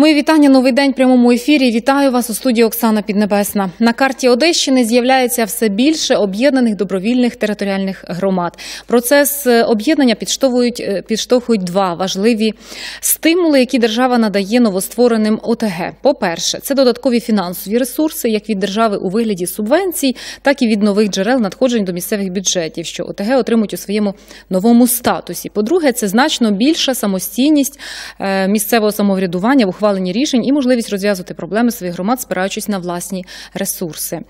Мої вітання. Новий день в прямому ефірі. Вітаю вас у студії Оксана Піднебесна. На карті Одещини з'являється все більше об'єднаних добровільних територіальних громад. Процес е, об'єднання підштовхують, е, підштовхують два важливі стимули, які держава надає новоствореним ОТГ. По-перше, це додаткові фінансові ресурси, як від держави у вигляді субвенцій, так і від нових джерел надходжень до місцевих бюджетів, що ОТГ отримують у своєму новому статусі. По-друге, це значно більша самостійність е, місцевого самоврядування в ухваленні рішень і можливість розв'язувати проблеми своїх громад, спираючись на власні ресурси.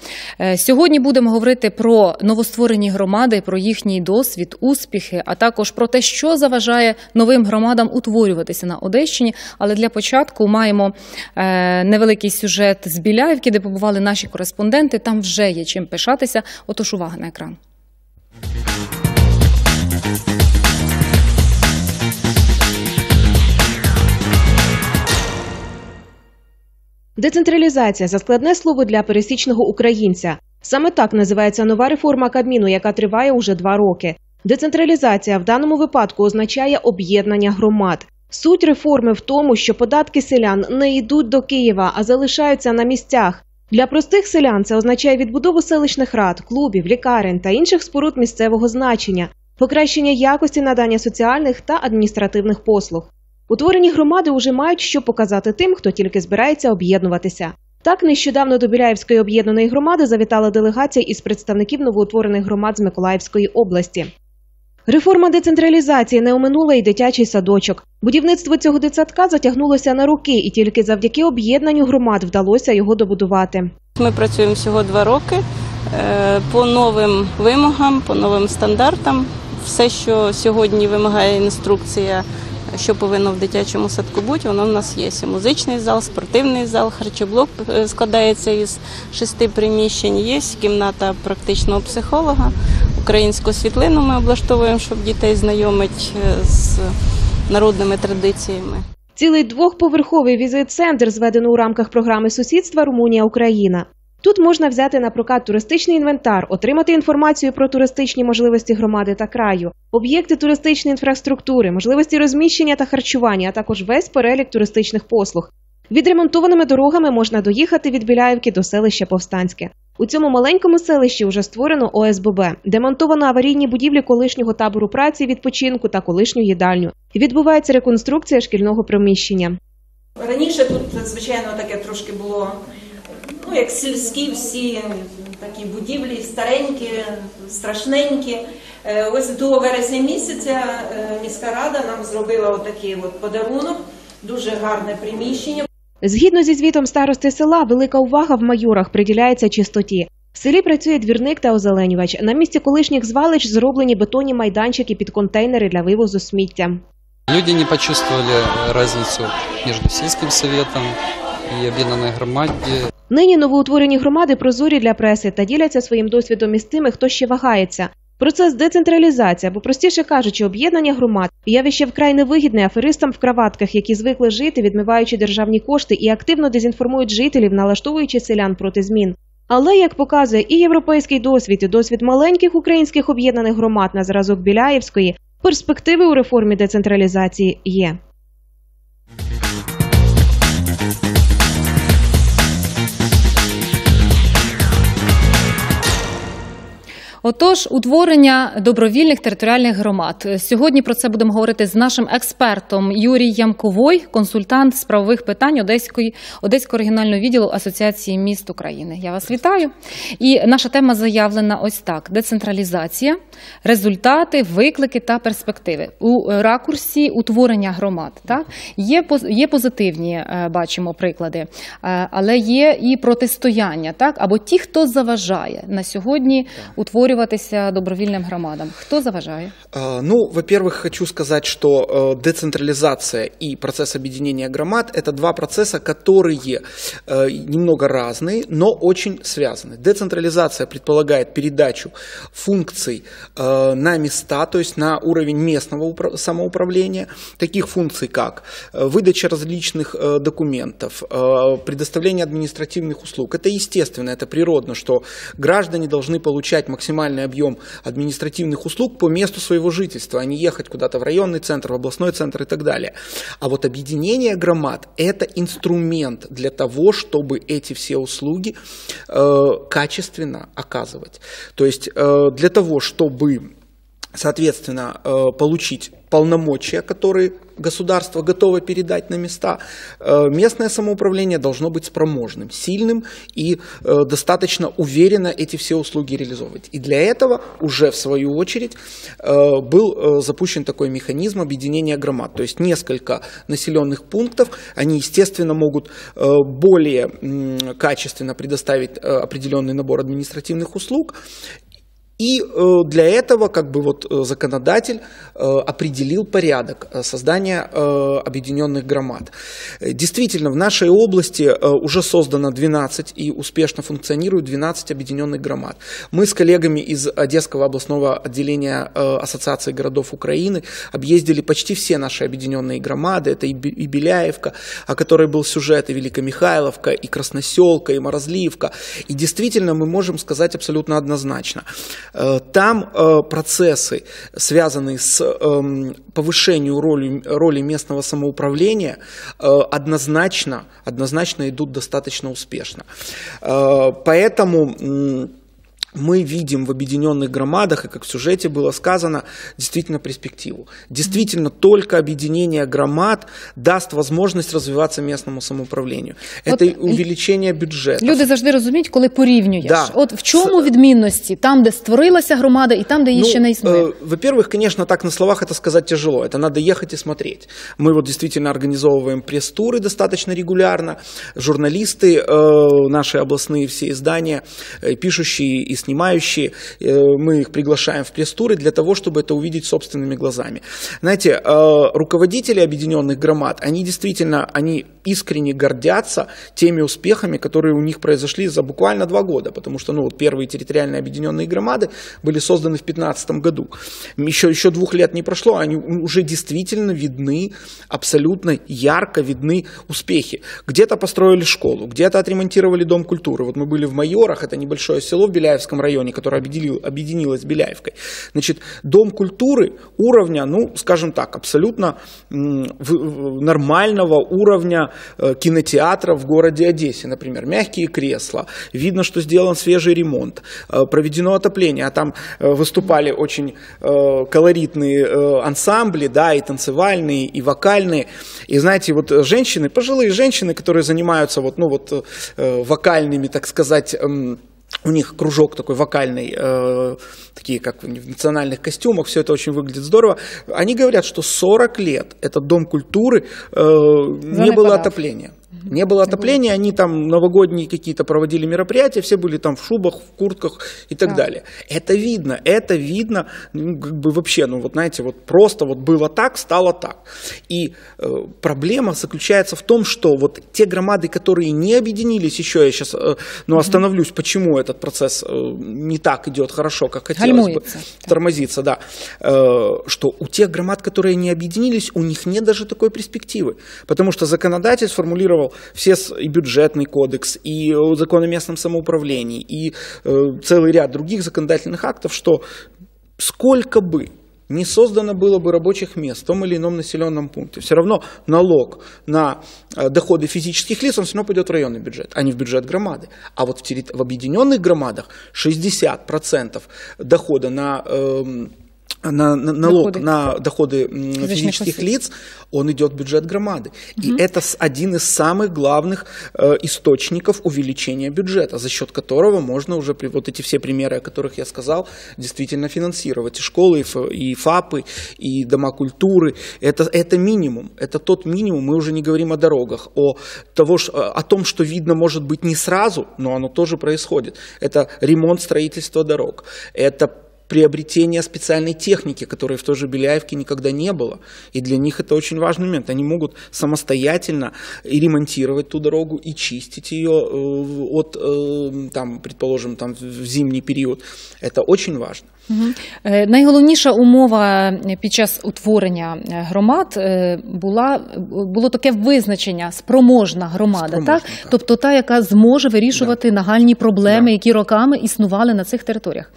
Е, Сьогодні будемо говорити про новостворені громади, про їхній досвід, успіхи, а також про те, що заважає новим громадам утворюватися на Одещині. Але для початку маємо е, невеликий сюжет з Біляївки, де побували наші кореспонденти. Там вже є чим пишатися. Отож, увага на екран. Децентралізація за складне слово для пересічного українця. Саме так називається нова реформа Кабміну, яка триває уже два роки. Децентралізація в даному випадку означає об'єднання громад. Суть реформи в тому, що податки селян не йдуть до Києва, а залишаються на місцях. Для простих селян це означає відбудову селищних рад, клубів, лікарень та інших споруд місцевого значення, покращення якості надання соціальних та адміністративних послуг. Утворені громади уже мають що показати тим, хто тільки збирається об'єднуватися. Так, нещодавно до Біляївської об'єднаної громади завітала делегація із представників новоутворених громад з Миколаївської області. Реформа децентралізації не оминула й дитячий садочок. Будівництво цього дитсадка затягнулося на роки, і тільки завдяки об'єднанню громад вдалося його добудувати. Ми працюємо всього два роки е, по новим вимогам, по новим стандартам. Все, що сьогодні вимагає інструкція, що повинно в дитячому садку бути, воно в нас є. Музичний зал, спортивний зал, харчоблок е, складається із шести приміщень. Є кімната практичного психолога. Українську світлину ми облаштовуємо, щоб дітей знайомить е, з народними традиціями. Цілий двохповерховий візит-центр зведено у рамках програми сусідства Румунія Україна. Тут можна взяти на прокат туристичний інвентар, отримати інформацію про туристичні можливості громади та краю, об'єкти туристичної інфраструктури, можливості розміщення та харчування, а також весь перелік туристичних послуг. Відремонтованими дорогами можна доїхати від Біляївки до селища Повстанське. У цьому маленькому селищі вже створено ОСББ, демонтовано аварійні будівлі колишнього табору праці, відпочинку та колишню їдальню. Відбувається реконструкція шкільного приміщення. Раніше тут, звичайно, таке трошки було, ну, як сільські всі такі будівлі, старенькі, страшненькі. Е, Ось до вересня місяця е, міська рада нам зробила отакий от подарунок, дуже гарне приміщення. Згідно зі звітом старости села, велика увага в майорах приділяється чистоті. В селі працює двірник та озеленювач. На місці колишніх звалищ зроблені бетонні майданчики під контейнери для вивозу сміття. Люди не почувствовали разницу между сельским советом и объединенной громаде. Нині новоутворені громади прозорі для преси та діляться своїм досвідом із тими, хто ще вагається. Процес децентралізації, або простіше кажучи, об'єднання громад явище вкрай невигідне аферистам в краватках, які звикли жити, відмиваючи державні кошти і активно дезінформують жителів, налаштовуючи селян проти змін. Але як показує і європейський досвід, і досвід маленьких українських об'єднаних громад на зразок Біляєвської, перспективи у реформі децентралізації є. Отож, утворення добровільних територіальних громад. Сьогодні про це будемо говорити з нашим експертом Юрієм Ковой, консультант з правових питань Одеської Одеського регіонального відділу Асоціації міст України. Я вас вітаю. І наша тема заявлена ось так: децентралізація, результати, виклики та перспективи у ракурсі утворення громад. Так є є позитивні, е, бачимо приклади, е, але є і протистояння, так або ті, хто заважає на сьогодні утворюватися добровільним громадам. Хто заважає? Ну, во-первых, хочу сказать, что э, децентрализация и процесс объединения громад – это два процесса, которые э, немного разные, но очень связаны. Децентрализация предполагает передачу функций э, на места, то есть на уровень местного упра- самоуправления, таких функций, как выдача различных документов, предоставление административных услуг. Это естественно, это природно, что граждане должны получать максимально максимальный объем административных услуг по месту своего жительства, а не ехать куда-то в районный центр, в областной центр и так далее. А вот объединение громад – это инструмент для того, чтобы эти все услуги э, качественно оказывать. То есть э, для того, чтобы соответственно, э, получить полномочия, которые государство готово передать на места, э, местное самоуправление должно быть спроможным, сильным и э, достаточно уверенно эти все услуги реализовывать. И для этого уже в свою очередь был запущен такой механизм объединения громад. То есть несколько населенных пунктов, они, естественно, могут более качественно предоставить определенный набор административных услуг и э, для этого как бы вот э, законодатель э, определил порядок создания объединенных громад. Действительно, в нашей области уже создано 12 и успешно функционируют 12 объединенных громад. Мы с коллегами из Одесского областного отделения Ассоциации городов Украины объездили почти все наши объединенные громады. Это и Беляевка, о которой был сюжет, и Великомихайловка, и Красноселка, и Морозливка. И действительно мы можем сказать абсолютно однозначно – там э, процессы, связанные с эм, повышением роли, роли местного самоуправления, э, однозначно, однозначно идут достаточно успешно. Поэтому мы видим в объединенных громадах, и как в сюжете было сказано, действительно перспективу. Действительно, только объединение громад даст возможность развиваться местному самоуправлению. Это От, увеличение бюджету. Люди завжди розуміють, коли порівнюєш. Да. От в чому відмінності? Там, де створилася громада, і там, де її ну, ще не існує? Э, во-первых, конечно, так на словах это сказать тяжело. Это надо ехать и смотреть. Мы вот действительно организовываем пресс-туры достаточно регулярно. Журналисты, э, наши областные все издания, э, пишущие и снимающие, э, мы их приглашаем в пресс-туры для того, чтобы это увидеть собственными глазами. Знаете, э, руководители объединенных громад, они действительно, они искренне гордятся теми успехами, которые у них произошли за буквально два года, потому что ну, вот первые территориальные объединенные громады были созданы в 2015 году. Еще, еще двух лет не прошло, они уже действительно видны, абсолютно ярко видны успехи. Где-то построили школу, где-то отремонтировали дом культуры. Вот мы были в Майорах, это небольшое село в Беляевском районе, которое объединил, объединилось с Беляевкой. Значит, дом культуры уровня, ну, скажем так, абсолютно нормального уровня Э, кинотеатра в городе Одессе, например, мягкие кресла, видно, что сделан свежий ремонт, э, проведено отопление, а там э, выступали очень колоритные ансамбли, да, и танцевальные, и вокальные, и знаете, вот женщины, пожилые женщины, которые занимаются вот, ну вот вокальными, так сказать, у них кружок такой вокальный, э, такие как в национальных костюмах, все это очень выглядит здорово. Они говорят, что 40 лет этот дом культуры э, не было отопления. Не было отопления, они там новогодние какие-то проводили мероприятия, все были там в шубах, в куртках и так да. далее. Это видно, это видно, ну, как бы вообще, ну вот знаете, вот просто вот было так, стало так. И э, проблема заключается в том, что вот те громады, которые не объединились еще, я сейчас, э, ну остановлюсь, почему этот процесс э, не так идет хорошо, как хотелось Гальмуется, бы, да. тормозится, да, э, что у тех громад, которые не объединились, у них нет даже такой перспективы, потому что законодатель сформулировал все и бюджетный кодекс, и закон о местном самоуправлении, и э, целый ряд других законодательных актов, что сколько бы не создано было бы рабочих мест в том или ином населенном пункте. Все равно налог на э, доходы физических лиц, он все равно пойдет в районный бюджет, а не в бюджет громады. А вот в, терри... в объединенных громадах 60% дохода на э, на, на налог доходы. на доходы физических лиц, он идет в бюджет громады. Угу. И это один из самых главных э, источников увеличения бюджета, за счет которого можно уже, вот эти все примеры, о которых я сказал, действительно финансировать. И школы, и ФАПы, и дома культуры. Это, это минимум. Это тот минимум. Мы уже не говорим о дорогах, о, того, о том, что видно, может быть, не сразу, но оно тоже происходит. Это ремонт строительства дорог. Это приобретения специальной техники, которой в той же Беляевке никогда не было. И для них это очень важный момент. Они могут самостоятельно и ремонтировать ту дорогу, и чистить ее э, от, э, там, предположим, там, в зимний период. Это очень важно. Е, Найголовніша умова під час утворення е, громад е, була було таке визначення спроможна громада, Спроможна, так? так. тобто та, яка зможе вирішувати нагальні проблеми, Да. які роками існували на цих територіях.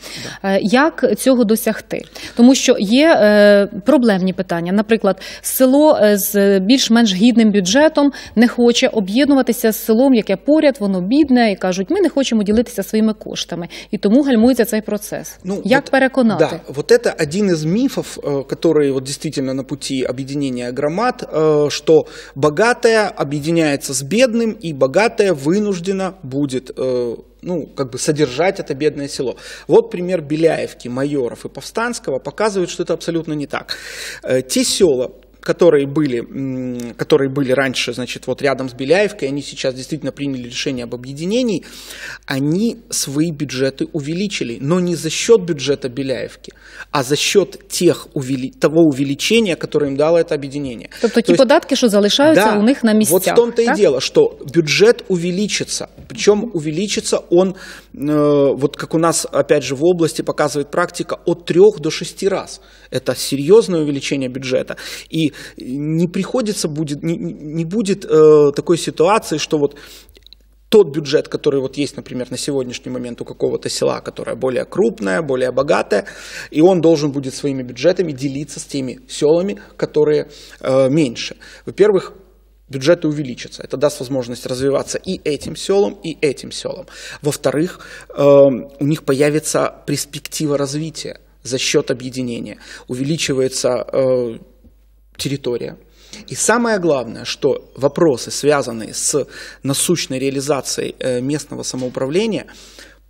Як цього досягти? Тому що є проблемні питання. Наприклад, село з більш-менш гідним бюджетом не хоче об'єднуватися з селом, яке поряд, воно бідне, і кажуть, ми не хочемо ділитися своїми коштами, і тому гальмується цей процес. Ну, Як переконати? Да, вот это один из мифов, э, которые вот действительно на пути объединения громад, э, что богатая объединяется с бедным, и богатая вынуждена будет э, ну, как бы содержать это бедное село. Вот пример Беляевки, Майоров и Повстанского показывает, что это абсолютно не так. Э, Те села, которые были, которые были раньше, значит, вот рядом с Беляевкой, они сейчас действительно приняли решение об объединении, они свои бюджеты увеличили, но не за счет бюджета Беляевки, а за счет тех, увели- того увеличения, которое им дало это объединение. Тобто ті То есть- податки, що залишаються у них на місцях. вот в том-то так? и дело, что бюджет увеличится. Причем увеличится он, э, вот как у нас, опять же, в области показывает практика, от трех до шести раз. Это серьезное увеличение бюджета. И не приходится будет, не, не будет э, такой ситуации, что вот тот бюджет, который вот есть, например, на сегодняшний момент у какого-то села, которое более крупное, более богатое, и он должен будет своими бюджетами делиться с теми селами, которые э, меньше. Во-первых, бюджеты увеличатся. Это даст возможность развиваться и этим селам, и этим селам. Во-вторых, э, у них появится перспектива развития за счет объединения. Увеличивается э, территория. И самое главное, что вопросы, связанные с насущной реализацией э, местного самоуправления,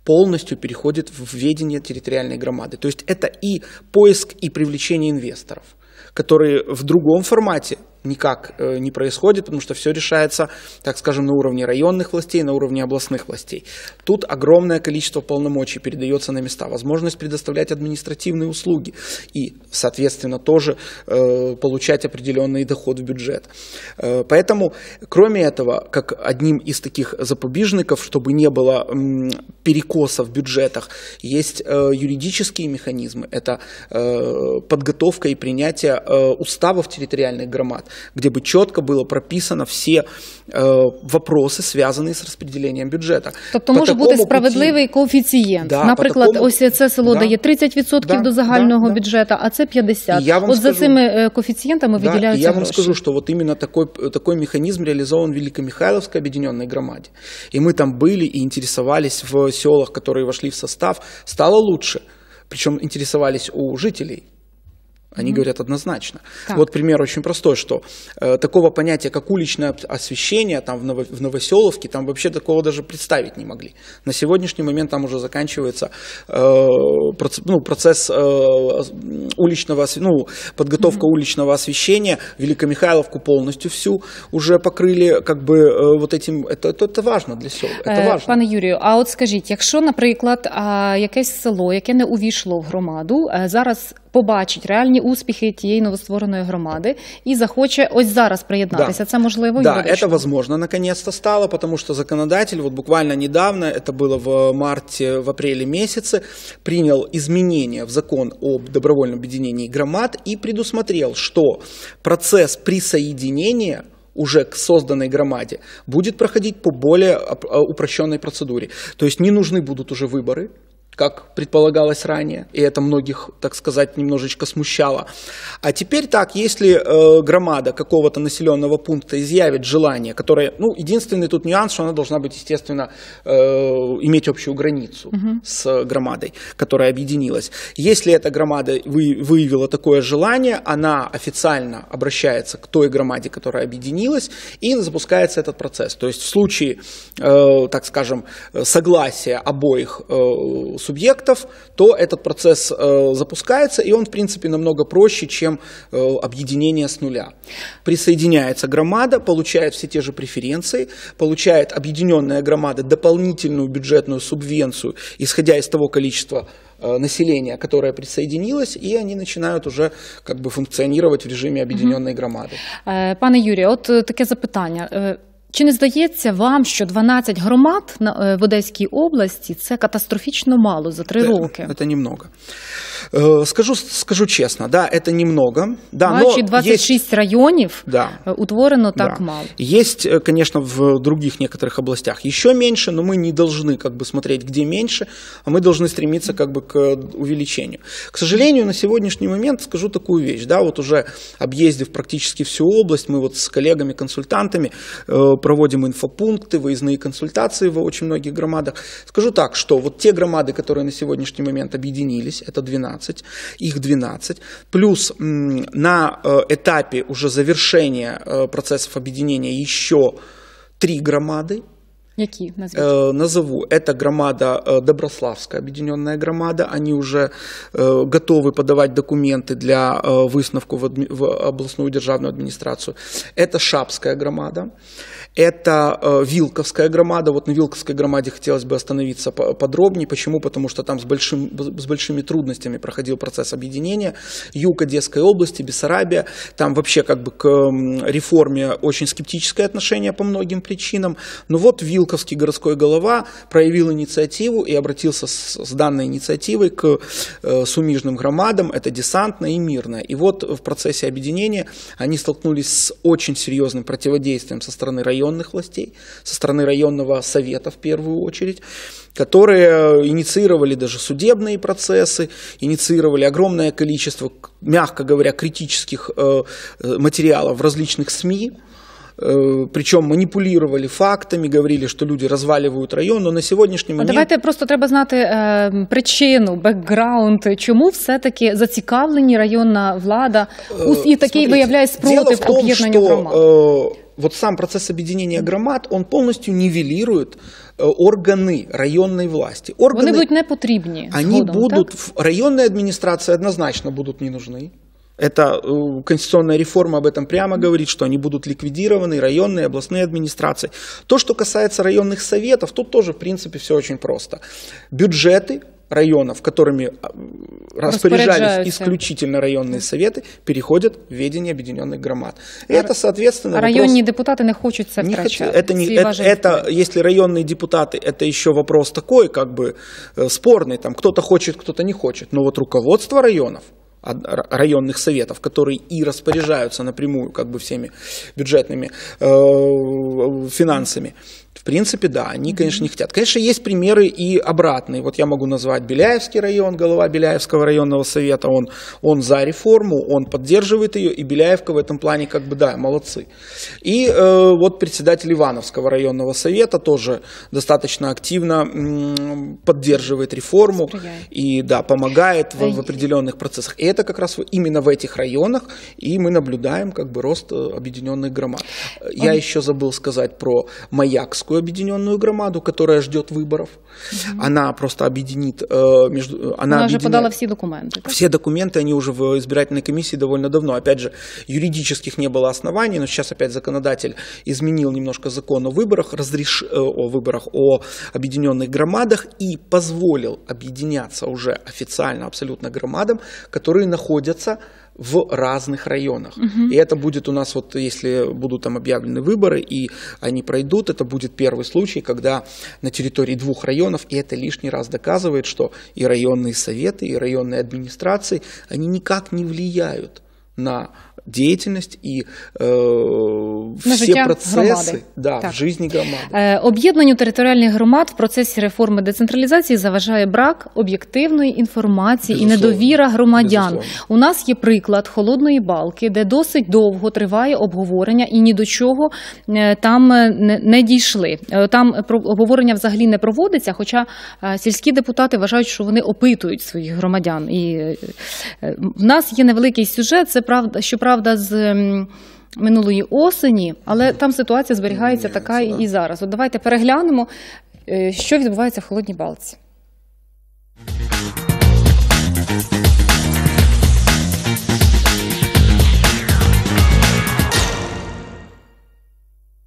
полностью переходят в ведение территориальной громады. То есть это и поиск, и привлечение инвесторов, которые в другом формате никак э, не происходит, потому что все решается, так скажем, на уровне районных властей, на уровне областных властей. Тут огромное количество полномочий передается на места, возможность предоставлять административные услуги и, соответственно, тоже э, получать определенный доход в бюджет. Э, поэтому, кроме этого, как одним из таких запобежников, чтобы не было м, перекоса в бюджетах, есть э, юридические механизмы. Это э, подготовка и принятие э, уставов территориальных громад, где бы четко было прописано все э, вопросы, связанные с распределением бюджета. Тобто По може бути такому пути- справедливий коефіцієнт. Да, Наприклад, по такому- ось це село Да. дає 30% Да, до загального да, да. бюджету, а це 50%. І я вам От за скажу- цими е, коефіцієнтами Да, и виділяються я вам гроші. скажу, что вот именно такой, такой механизм реализован в Великомихайловской объединенной громаде. И мы там были и интересовались в селах, которые вошли в состав, стало лучше. Причем интересовались у жителей. Они говорят однозначно. Так. Вот пример очень простой, что э, такого понятия, как уличное об- освещение там в, Ново- в Новоселовке, там вообще такого даже представить не могли. На сегодняшний момент там уже заканчивается э, проц- ну, процесс э, м, уличного, осве- ну, подготовка уличного освещения. Великомихайловку полностью всю уже покрыли как бы э, вот этим. Это, это, это важно для сел. Это Е, важно. Пане Юрію, а от скажіть, якщо, наприклад, а, якесь село, яке не увійшло в громаду, е, зараз побачить реальні успіхи тієї новоствореної громади і захоче ось зараз приєднатися, Да. це можливо Да, юридично? это возможно наконец-то стало, потому что законодатель вот буквально недавно, это было в марте, в апреле месяце, принял изменения в закон об добровольном объединении громад и предусмотрел, что процесс присоединения уже к созданной громаде будет проходить по более оп- э, упрощенной процедуре. То есть не нужны будут уже выборы, как предполагалось ранее, и это многих, так сказать, немножечко смущало. А теперь так, если э, громада какого-то населенного пункта изъявит желание, которое, ну, единственный тут нюанс, что она должна быть, естественно, э, иметь общую границу с громадой, которая объединилась. Если эта громада вы- выявила такое желание, она официально обращается к той громаде, которая объединилась, и запускается этот процесс. То есть в случае, э, так скажем, э, согласия обоих э, субъектов, то этот процесс э, запускается, и он, в принципе, намного проще, чем э, объединение с нуля. Присоединяется громада, получает все те же преференции, получает объединенная громада дополнительную бюджетную субвенцию, исходя из того количества э, населения, которое присоединилось, и они начинают уже как бы функционировать в режиме объединенной громады. Е, Пане Юрію, от е, таке запитання. Е, Чи не здається вам, що 12 громад на е, в Одеській області це катастрофічно мало за три Да, роки? Это немного. Э, Скажу, скажу честно, да, это немного. Да, но Маючи есть- 26 районів, Да. е, утворено так Да. мало. Есть, э, конечно, в других некоторых областях еще меньше, но мы не должны как бы смотреть, где меньше, а мы должны стремиться как бы к увеличению. К сожалению, на сегодняшний момент скажу такую вещь, да, вот уже объездив практически всю область, мы вот с коллегами-консультантами э, проводим инфопункты, выездные консультации в очень многих громадах. Скажу так, что вот те громады, которые на сегодняшний момент объединились, это 12, их 12, плюс на э, этапе уже завершения э, процессов объединения еще три громады, назвіть? Э, назову. Это громада э, Доброславская, объединенная громада. Они уже э, готовы подавать документы для э, в, адми- в областную державную администрацию. Это Шапская громада. Это э, Вилковская громада. Вот на Вилковской громаде хотелось бы остановиться по- подробнее. Почему? Потому что там с, большим, с большими трудностями проходил процесс объединения. Юг Одесской области, Бессарабия. Там вообще как бы к реформе очень скептическое отношение по многим причинам. Но вот Вилковский городской голова проявил инициативу и обратился с, с данной инициативой к э, сумижным громадам. Это десантная и мирная. И вот в процессе объединения они столкнулись с очень серьезным противодействием со стороны районных властей, со стороны районного совета в первую очередь, которые инициировали даже судебные процессы, инициировали огромное количество, мягко говоря, критических э, э, материалов в различных СМИ, Э, причем манипулировали фактами, говорили, что люди разваливают район, но на сегодняшний А момент... давайте просто треба знати е, причину, бекграунд, чому все-таки зацікавлені районна влада у і такий Э, Смотрите, виявляє дело спротив в том, об'єднанню что, громад. э, вот сам процесс объединения громад, он полностью нивелирует э, органы районной власти. Органы, Вони будуть не потрібні. они згодом, будут, так? в районной администрации однозначно будут не нужны. Это э, конституционная реформа об этом прямо говорит, что они будут ликвидированы, районные, областные администрации. То, что касается районных советов, тут тоже, в принципе, все очень просто. Бюджеты районов, которыми а, распоряжались исключительно районные советы, переходят в ведение объединенных громад. И это, соответственно, А вопрос- депутати не це не хочу. Это, не, это, это, если районные депутаты, это еще вопрос такой, как бы э, спорный, там кто-то хочет, кто-то не хочет. Но вот руководство районов, а- районных советов, которые и распоряжаются напрямую как бы всеми бюджетными э, финансами, В принципе, да, они, конечно, не хотят. Конечно, есть примеры и обратные. Вот я могу назвать Беляевский район, голова Беляевского районного совета, он, он за реформу, он поддерживает ее, и Беляевка в этом плане, как бы, да, молодцы. И э, вот председатель Ивановского районного совета тоже достаточно активно м, поддерживает реформу Сприяет. и, да, помогает в, в определенных процессах. И это как раз именно в этих районах, и мы наблюдаем как бы рост э, объединенных громад. Э, Я еще забыл сказать про Маякскую объединенную громаду, которая ждет выборов. Она просто объединит э, между... Она, Вона вже объединяет- подала всі документи. так? все документы, они уже в избирательной комиссии довольно давно. Опять же, юридических не было оснований, но сейчас опять законодатель изменил немножко закон о выборах, разреш... э, о выборах, о объединенных громадах и позволил объединяться уже официально абсолютно громадам, которые находятся в разных районах. И это будет у нас, вот если будут там объявлены выборы и они пройдут, это будет первый случай, когда на территории двух районов, и это лишний раз доказывает, что и районные советы, и районные администрации, они никак не влияют на деятельность и э, На все життя процессы громади. да, Так. в жизни громады. Е, Об'єднанню територіальних громад в процесі реформи децентралізації заважає брак об'єктивної інформації і Безусловно. недовіра громадян. Безусловно. У нас є приклад холодної балки, де досить довго триває обговорення і ні до чого е, там е, не, не дійшли. Е, Там про- обговорення взагалі не проводиться, хоча е, сільські депутати вважають, що вони опитують своїх громадян. І е, е, в нас є невеликий сюжет. Це правда, щоправда, з. Минулої осені, але там ситуація зберігається така да. і зараз. От давайте переглянемо, е, що відбувається в холодній балці.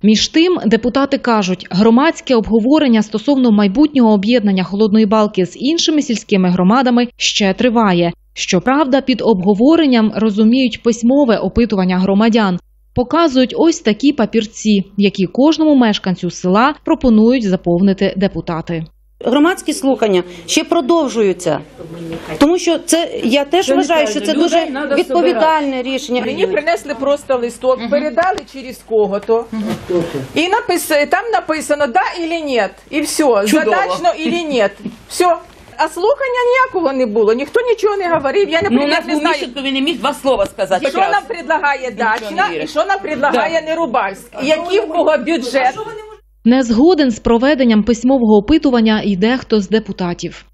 Між тим, депутати кажуть, громадське обговорення стосовно майбутнього об'єднання холодної балки з іншими сільськими громадами ще триває. Щоправда, під обговоренням розуміють письмове опитування громадян. показують ось такі папірці, які кожному мешканцю села пропонують заповнити депутати. Громадські слухання ще продовжуються, тому що це я теж вважаю, що це дуже відповідальне рішення. Мені принесли просто листок, передали через кого-то. І напис... там написано да или нет. І все, задачно или нет. Все. А слухання ніякого не було, ніхто нічого не говорив. Я, Ну, у наприклад, нас не був знаю, Міщенко, він не міг два слова сказати. що нам предлагає Дачна і що нам предлагає Нерубальськ. І який в кого бюджет. Не згоден з проведенням письмового опитування і дехто з депутатів.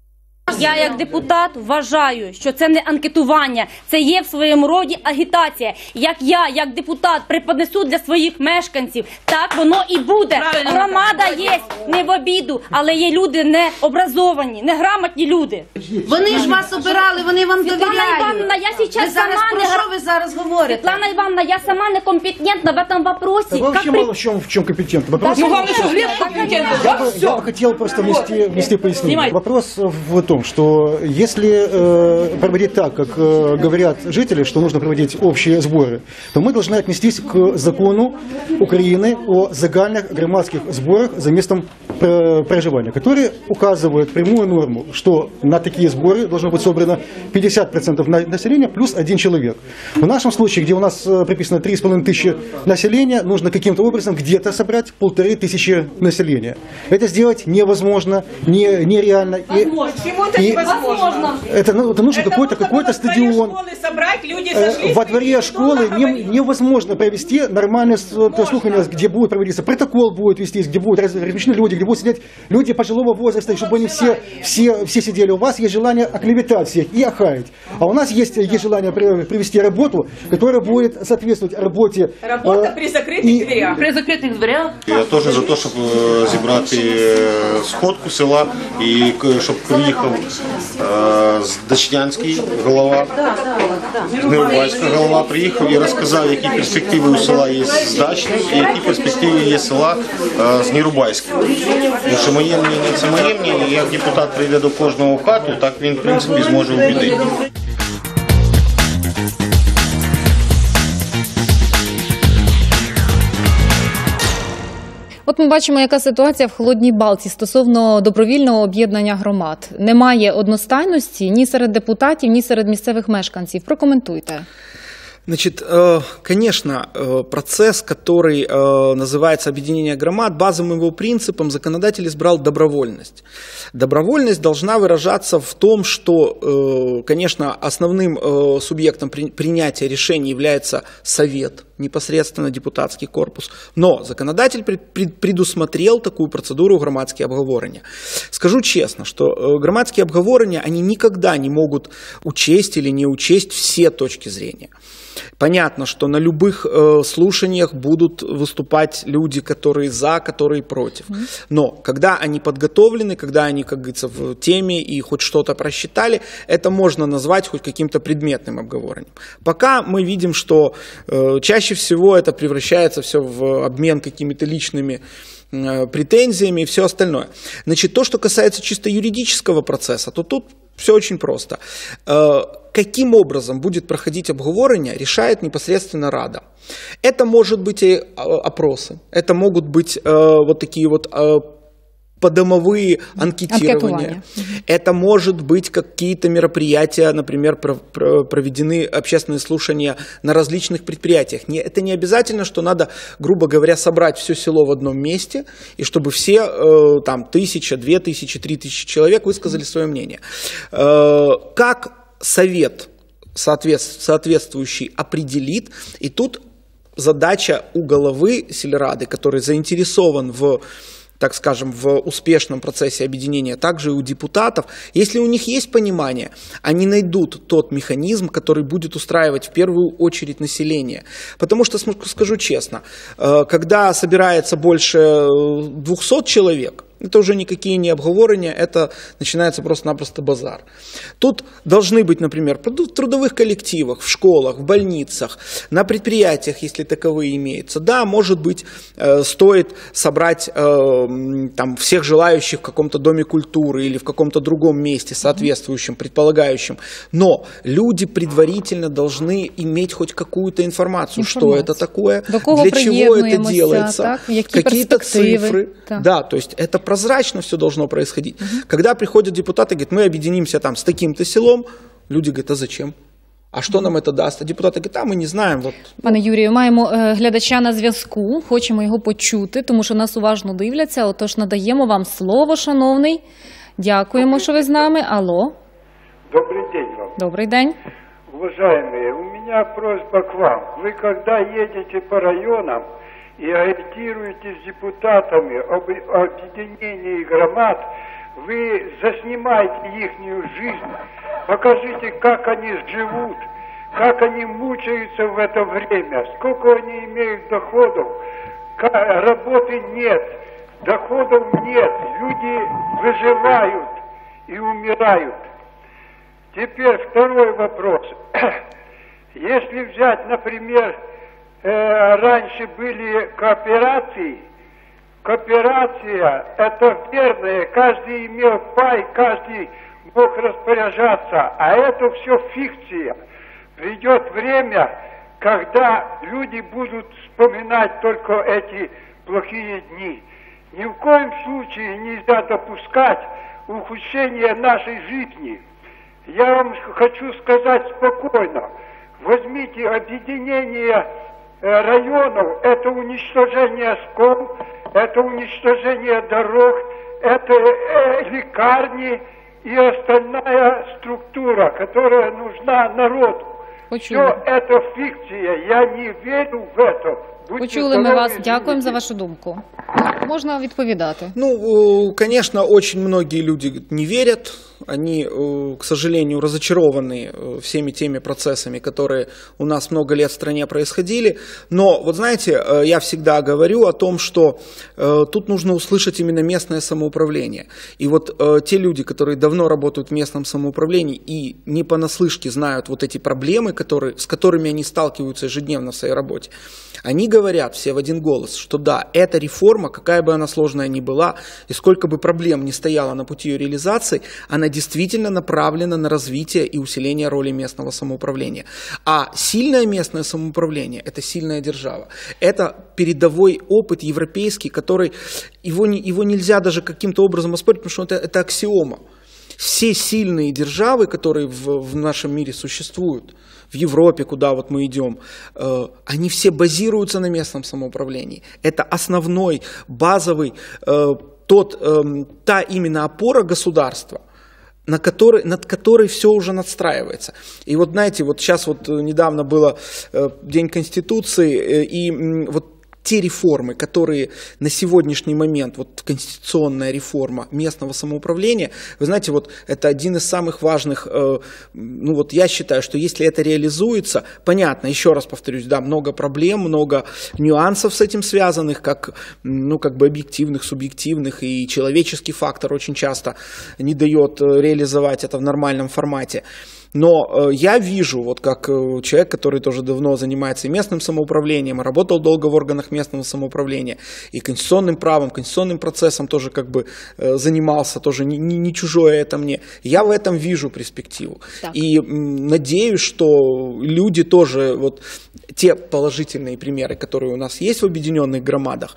Я як депутат вважаю, що це не анкетування, це є в своєму роді агітація. Як я, як депутат, преподнесу для своїх мешканців, так воно і буде. Правильно, Громада є не в обіду, але є люди не образовані, неграмотні люди. Вони ж вас обирали, вони вам Світлана довіряють. Івановна, я Ви сейчас зараз сама про не що гра- ви зараз говорите? Светлана Ивановна, я сама некомпетентна в этом вопросе. Да вообще Как при- мало в чем, в чем компетентно. Вопрос, Ну, главное, что Глеб компетентен. я, бы, я бы хотел просто внести, внести пояснение. Снимай. Вопрос в том, что если э, проводить так, как э, говорят жители, что нужно проводить общие сборы, то мы должны отнестись к закону Украины о загальных громадских сборах за местом э, проживания, который указывает прямую норму, что на такие сборы должно быть собрано 50% на- населения плюс один человек. В нашем случае, где у нас э, приписано 3,5 тысячи населения, нужно каким-то образом где-то собрать полторы тысячи населения. Это сделать невозможно, не, нереально. Почему это и невозможно? это, ну, это нужен Это какой-то можно какой-то во дворе стадион. школы собрать, люди Э, сошлись, Во дворе и школы долго не- говорить. невозможно провести нормальное с- прослушивание, где будет проводиться протокол, будет вестись, где будут раз- размещены люди, где будут сидеть люди пожилого возраста, и чтобы они все, все, все сидели. У вас есть желание оклеветать всех и охаять. А у нас есть, есть желание при- привести работу, которая будет соответствовать работе. Работа э, при закрытых и- дверях. При закритих дверях Я теж за те, щоб е, зібрати е, сходку села і к- щоб приїхав е, Дачнянський голова, з Нерубальська голова приїхав і розказав, які перспективи у села є з Дачним і які перспективи є села е, з Нірубайським. Тому що моє мнення це моє мнення, як депутат прийде до кожного хату, так він в принципі зможе убідити. От ми бачимо, яка ситуація в холодній балці стосовно добровільного об'єднання громад. Немає одностайності ні серед депутатів, ні серед місцевих мешканців. Прокоментуйте. Значит, э, конечно, э, процесс, который э, называется объединение громад, базовым его принципом законодатель избрал добровольность. Добровольность должна выражаться в том, что, э, конечно, основным э, субъектом при- принятия решений является совет, непосредственно депутатский корпус. Но законодатель пред- пред- предусмотрел такую процедуру громадские обговорения. Скажу честно, что э, громадские обговорения, они никогда не могут учесть или не учесть все точки зрения. Понятно, что на любых э, слушаниях будут выступать люди, которые за, которые против. Но когда они подготовлены, когда они, как говорится, в теме и хоть что-то просчитали, это можно назвать хоть каким-то предметным обговорением. Пока мы видим, что э, чаще всего это превращается все в обмен какими-то личными э, претензиями и все остальное. Значит, то, что касается чисто юридического процесса, то тут все очень просто. Э, Каким образом будет проходить обговорение, решает непосредственно Рада. Это может быть и э, опросы, это могут быть вот такие вот подомовые анкетирования. Это может быть какие-то мероприятия, например, про- про- проведены общественные слушания на различных предприятиях. Не, это не обязательно, что надо, грубо говоря, собрать все село в одном месте, и чтобы все, э, там, тысяча, две тысячи, три тысячи человек высказали свое мнение. Э, как совет соответ- соответствующий определит, и тут задача у головы сельрады, который заинтересован в так скажем, в успешном процессе объединения, также и у депутатов, если у них есть понимание, они найдут тот механизм, который будет устраивать в первую очередь население. Потому что, скажу честно, э, когда собирается больше э, 200 человек, Это уже никакие не обговорения, это начинается просто-напросто базар. Тут должны быть, например, в трудовых коллективах, в школах, в больницах, на предприятиях, если таковые имеются. Да, может быть, э, стоит собрать э, м, там всех желающих в каком-то доме культуры или в каком-то другом месте соответствующем, предполагающем. Но люди предварительно должны иметь хоть какую-то информацию, что Информацию. это такое, До кого для чего это приєднуємося, делается, так? Які какие-то перспективи. цифры. Так. Да, то есть это прозрачно все должно происходить. Когда приходят депутаты, говорят, мы объединимся там с таким-то селом, люди говорят, а зачем? А что нам это даст? А депутаты говорят, а мы не знаем. Вот. Пане Юрію, маємо е, глядача на зв'язку. Хочемо його почути, тому що нас уважно дивляться. Отож, надаємо вам слово, шановний. Дякуємо, що ви з нами. Алло, Добрый день вам. добрий день. Уважаемые, у меня просьба к вам. Вы когда едете по районам и агитируете с депутатами об объединении громад, вы заснимайте ихнюю жизнь, покажите, как они живут, как они мучаются в это время, сколько они имеют доходов, работы нет, доходов нет, люди выживают и умирают. Теперь второй вопрос. Если взять, например, э, раньше были кооперации, кооперация это верное, каждый имел пай, каждый мог распоряжаться, а это все фикция. Придет время, когда люди будут вспоминать только эти плохие дни. Ни в коем случае нельзя допускать ухудшения нашей жизни. Я вам хочу сказать спокойно. Возьмите объединение районов, это уничтожение школ, это уничтожение дорог, это э, лекарни и остальная структура, которая нужна народу. Все это фикция, я не верю в это. Будьте Почули ми здоровы, вас. живите. Дякуємо за вашу думку. Можна відповідати. Ну, э, конечно, очень многие люди не верят. Они, э, к сожалению, разочарованы э, всеми теми процессами, которые у нас много лет в стране происходили. Но, вот знаете, э, я всегда говорю о том, что э, тут нужно услышать именно местное самоуправление. И вот э, те люди, которые давно работают в местном самоуправлении и не понаслышке знают вот эти проблемы, которые, с которыми они сталкиваются ежедневно в своей работе, они говорят все в один голос, что да, эта реформа, какая бы она сложная ни была, и сколько бы проблем ни стояло на пути ее реализации, она действительно направлена на развитие и усиление роли местного самоуправления. А сильное местное самоуправление – это сильная держава. Это передовой опыт европейский, который его, не- его нельзя даже каким-то образом оспорить, потому что это, это аксиома. Все сильные державы, которые в, в нашем мире существуют, в Европе, куда вот мы идем, э, они все базируются на местном самоуправлении. Это основной, базовый, э, тот, эм, та именно опора государства, на которой, над которой все уже надстраивается. И вот знаете, вот сейчас вот э, недавно было э, День Конституции, э, и вот те реформы, которые на сегодняшний момент, вот конституционная реформа местного самоуправления, вы знаете, вот это один из самых важных, э, ну вот я считаю, что если это реализуется, понятно, еще раз повторюсь, да, много проблем, много нюансов с этим связанных, как, ну, как бы объективных, субъективных, и человеческий фактор очень часто не дает э, реализовать это в нормальном формате. Но э, я вижу, вот как э, человек, который тоже давно занимается и местным самоуправлением, и работал долго в органах местного самоуправления, и конституционным правом, конституционным процессом тоже как бы э, занимался, тоже не, не- не чужое это мне. Я в этом вижу перспективу. Так. И надеюсь, что люди тоже, вот те положительные примеры, которые у нас есть в объединенных громадах,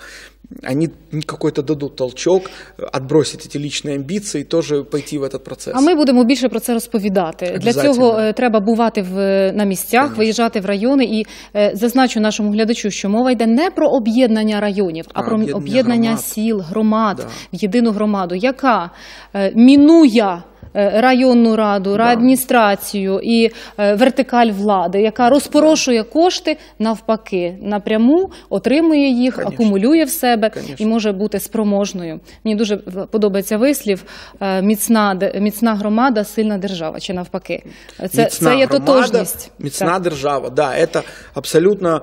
они какой-то дадут толчок, э, отбросить эти личные амбиции и тоже пойти в этот процесс. А ми будемо більше про це розповідати. Для Обязательно. цього е, треба бувати в на місцях, виїжджати в райони. І е, зазначу нашому глядачу, що мова йде не про об'єднання районів, а, А, про об'єднання об'єднання громад. сіл, громад Да. в єдину громаду, яка е, мінує е, районну раду, райадміністрацію і е, вертикаль влади, яка розпорошує кошти навпаки, напряму отримує їх, акумулює в себе і може бути спроможною. Мені дуже в- подобається вислів е, міцна, де- міцна громада, сильна держава, чи навпаки. Це, Міцна це є громада, тотожність. Міцна Так. держава, да, это абсолютно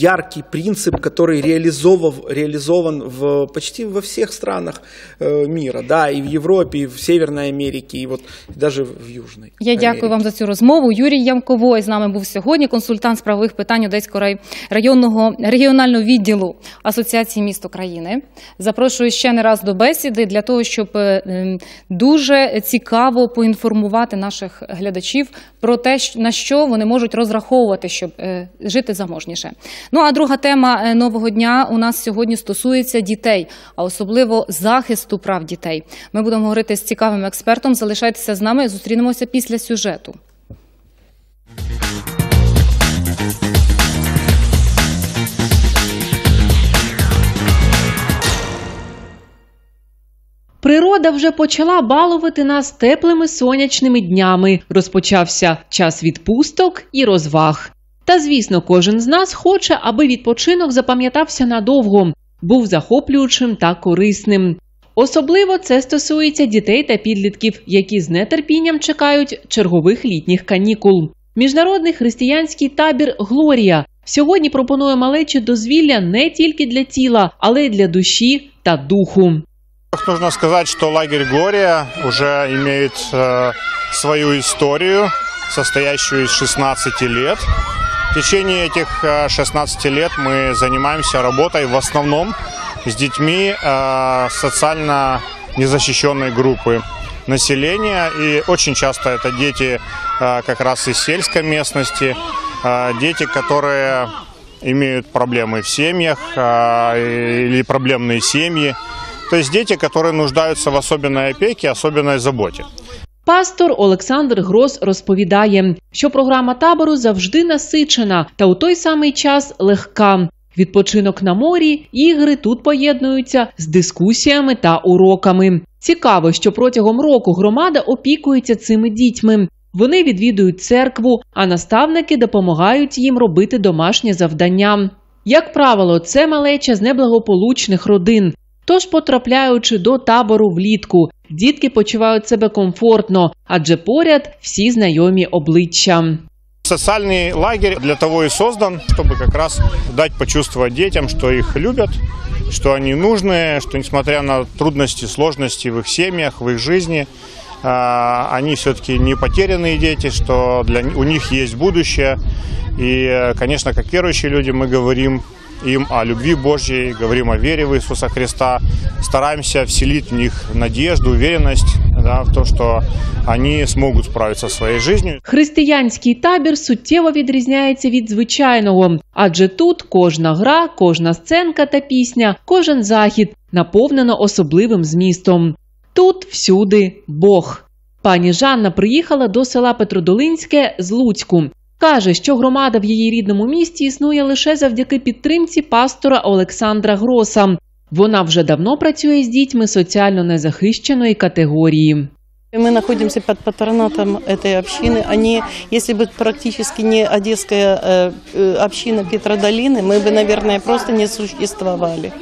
яркий принцип, который реализован, реализован в, почти во всех странах э, мира, да, и в Европе, и в Северной Америке, и вот даже в Южной. Я дякую вам за цю розмову. Юрій Ямковой з нами був сьогодні, консультант з правових питань Одеського рай- районного регіонального відділу Асоціації міст України. Запрошую ще не раз до бесіди для того, щоб е, дуже цікаво поінформувати наших глядачів про те, на що вони можуть розраховувати, щоб е, жити заможніше. Ну а друга тема е, нового дня у нас сьогодні стосується дітей, а особливо захисту прав дітей. Ми будемо говорити з цікавим експертом. Залишайтеся з нами. Зустрінемося після сюжету. Природа вже почала балувати нас теплими сонячними днями. Розпочався час відпусток і розваг. Та звісно, кожен з нас хоче, аби відпочинок запам'ятався надовго, був захоплюючим та корисним. Особливо це стосується дітей та підлітків, які з нетерпінням чекають чергових літніх канікул. Міжнародний християнський табір Глорія сьогодні пропонує малечі дозвілля не тільки для тіла, але й для душі та духу. Нужно сказать, что лагерь Глория уже имеет э, свою историю, состоящую из 16 лет. В течение этих э, 16 лет мы занимаемся работой в основном с детьми э, социально незащищенной группы населения. И очень часто это дети э, как раз из сельской местности, э, дети, которые имеют проблемы в семьях э, или проблемные семьи. То есть дети, которые нуждаются в особенной опеке, особенной заботе. Пастор Олександр Грос розповідає, що програма табору завжди насичена та у той самий час легка. Відпочинок на морі, ігри тут поєднуються з дискусіями та уроками. Цікаво, що протягом року громада опікується цими дітьми. Вони відвідують церкву, а наставники допомагають їм робити домашнє завдання. Як правило, це малеча з неблагополучних родин. Тож, потрапляючи до табору влітку, дітки почувають себе комфортно, адже поряд всі знайомі обличчя. Социальный лагерь для того и создан, чтобы как раз дать почувствовать детям, что их любят, что они нужны, что несмотря на трудности, сложности в их семьях, в их жизни, а, они все-таки не потерянные дети, что для, у них есть будущее. И, конечно, как верующие люди мы говорим им о любви Божьей, говорим о вере в Иисуса Христа, стараемся вселить в них надежду, уверенность да, в то, что они смогут справиться со своей жизнью. Християнський табір суттєво відрізняється від звичайного, адже тут кожна гра, кожна сценка та пісня, кожен захід наповнено особливим змістом. Тут всюди Бог. Пані Жанна приїхала до села Петродолинське з Луцьку. Каже, що громада в її рідному місті існує лише завдяки підтримці пастора Олександра Гроса. Вона вже давно працює з дітьми соціально незахищеної категорії. Мы находимся под патронатом этой общины. Они, если бы практически не одесская э, э, община Петродолины, мы бы, наверное, просто не существовали.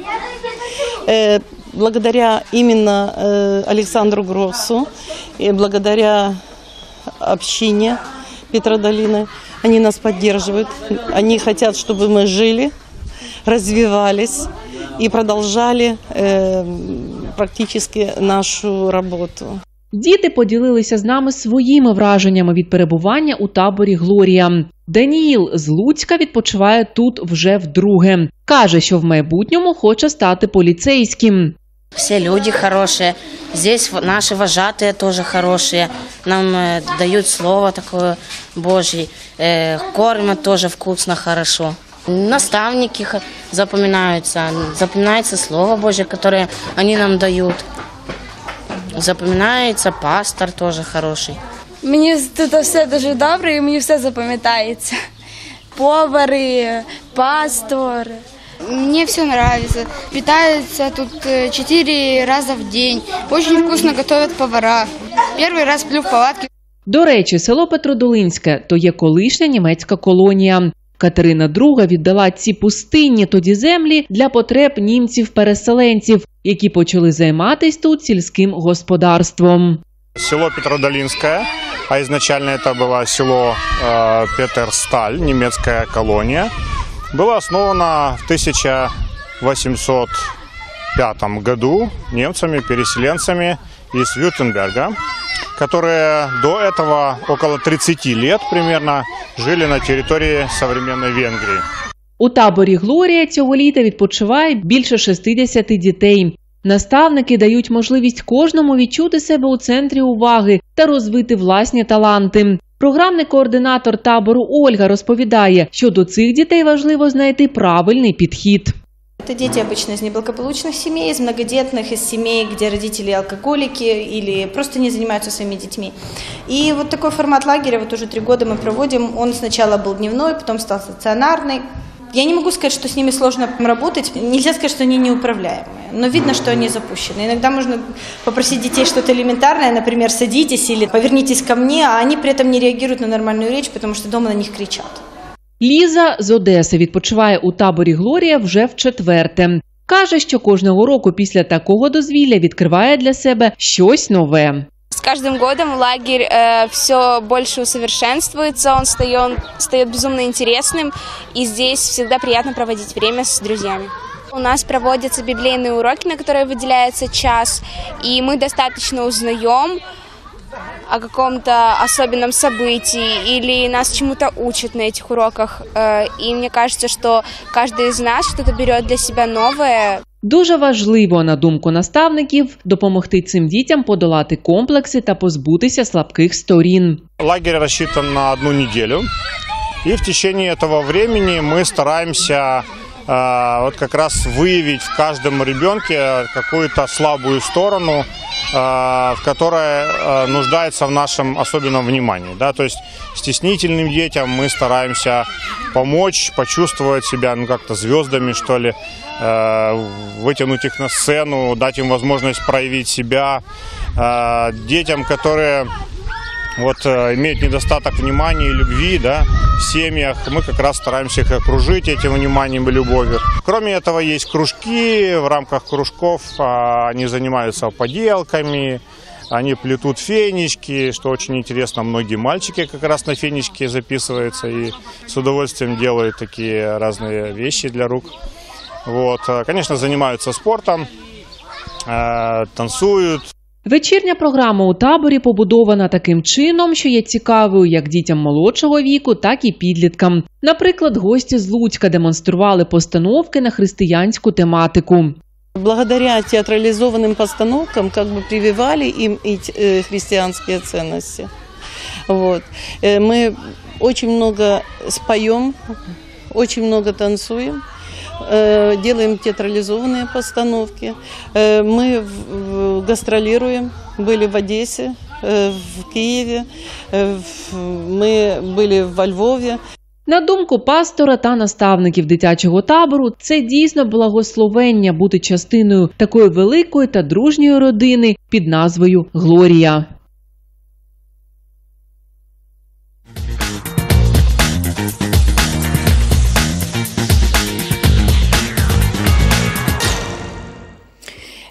Э, благодаря именно э, Александру Гроссу и благодаря общине Петродолины, они нас поддерживают. Они хотят, чтобы мы жили, развивались и продолжали э, практически нашу работу. Діти поділилися з нами своїми враженнями від перебування у таборі Глорія. Даніїл з Луцька відпочиває тут вже вдруге. Каже, що в майбутньому хоче стати поліцейським. Все люди хорошие. Здесь в- наши вожатые тоже хорошие. Нам э, дают слово такое Божье. Э, кормят тоже вкусно, хорошо. Наставники х- запоминаются. Запоминается слово Божье, которое они нам дают. Запоминается пастор тоже хороший. Мені тут все дуже добре і мені все запам'ятається. Повари, пастор. Мне все нравится. Питаются тут э, четыре раза в день. Очень вкусно готовят повара. Первый раз сплю в палатке. До речі, село Петродолинське то є колишня німецька колонія. Катерина II віддала ці пустинні тоді землі для потреб німців-переселенців, які почали займатись тут сільським господарством. Село Петродолинское, а изначально это было село э, Петерсталь, немецкая колония, было основано в 1805 году немцами-переселенцами из Вюртемберга, которые до этого около 30 лет примерно жили на территории современной Венгрии. У таборі Глорія цього літа відпочиває більше 60 дітей. Наставники дають можливість кожному відчути себе у центрі уваги та розвити власні таланти. Програмний координатор табору Ольга розповідає, що до цих дітей важливо знайти правильний підхід. Это дети обычно из неблагополучных семей, из многодетных, из семей, где родители алкоголики или просто не занимаются своими детьми. И вот такой формат лагеря, вот уже три года мы проводим, он сначала был дневной, потом стал стационарный. Я не могу сказать, что с ними сложно работать, нельзя сказать, что они неуправляемые, но видно, что они запущены. Иногда можно попросить детей что-то элементарное, например, садитесь или повернитесь ко мне, а они при этом не реагируют на нормальную речь, потому что дома на них кричат. Ліза з Одеси відпочиває у таборі Глорія вже в четверте. Каже, що кожного року після такого дозвілля відкриває для себе щось нове. Каждым годом лагерь э, все больше усовершенствуется, он стает безумно интересным, и здесь всегда приятно проводить время с друзьями. У нас проводятся библейные уроки, на которые выделяется час, и мы достаточно узнаем о каком-то особенном событии или нас чему-то учат на этих уроках. Э, И мне кажется, что каждый из нас что-то берет для себя новое. Дуже важливо, на думку наставників, допомогти цим дітям подолати комплекси та позбутися слабких сторін. Лагерь рассчитан на одну неделю. И в течение этого времени мы стараемся э, вот как раз выявить в каждом ребенке какую-то слабую сторону, э, в которой э, нуждается в нашем особенном внимании. Да? То есть стеснительным детям мы стараемся помочь, почувствовать себя ну, как-то звездами, что ли, э, вытянуть их на сцену, дать им возможность проявить себя. Э, детям, которые вот э, имеют недостаток внимания и любви, да, в семьях, мы как раз стараемся их окружить этим вниманием и любовью. Кроме этого, есть кружки, в рамках кружков а, они занимаются поделками, они плетут фенечки, что очень интересно, многие мальчики как раз на фенечки записываются и с удовольствием делают такие разные вещи для рук. Вот, э, конечно, занимаются спортом, э, танцуют, Вечірня програма у таборі побудована таким чином, що є цікавою як дітям молодшого віку, так і підліткам. Наприклад, гості з Луцька демонстрували постановки на християнську тематику. Благодаря театрализованным постановкам как бы прививали им и т- э, христианские ценности. Вот. Э, Мы очень много споем, очень много танцуем, э, делаем театрализованные постановки. Э, Мы в- в- гастролируем, были в Одессе, э, в Киеве, э, в- мы были во Львове. На думку пастора та наставників дитячого табору, це дійсно благословення бути частиною такої великої та дружньої родини під назвою Глорія.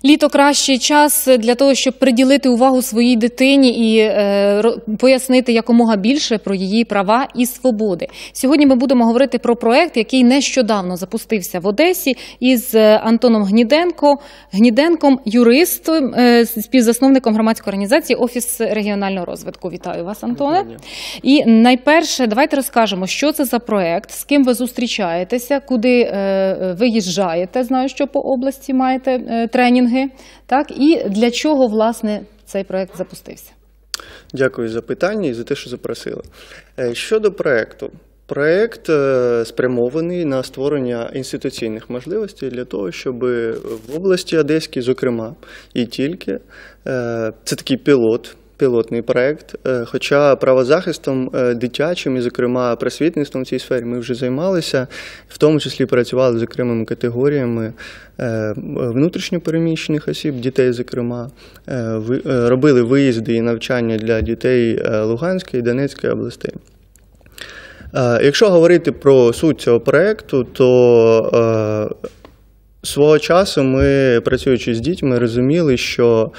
Літо кращий час для того, щоб приділити увагу своїй дитині і е, пояснити якомога більше про її права і свободи. Сьогодні ми будемо говорити про проект, який нещодавно запустився в Одесі із е, Антоном Гніденко, Гніденком, юристом, е, співзасновником громадської організації Офіс регіонального розвитку. Вітаю вас, Антоне. І найперше, давайте розкажемо, що це за проект, з ким ви зустрічаєтеся, куди е, ви їжджаєте. Знаю, що по області маєте е, тренінги. Так, і для чого власне цей проект запустився? Дякую за питання і за те, що запросили. Е, Щодо проекту. Проект е, спрямований на створення інституційних можливостей для того, щоб в області Одеській, зокрема, і тільки, е, це такий пілот, пілотний проект. Е, Хоча правозахистом е, дитячим і, зокрема, просвітництвом в цій сфері ми вже займалися, в тому числі працювали з окремими категоріями е, внутрішньопереміщених осіб, дітей, зокрема, робили виїзди і навчання для дітей Луганської і Донецької областей. Якщо говорити про суть цього проєкту, то свого часу ми, працюючи з дітьми, розуміли, що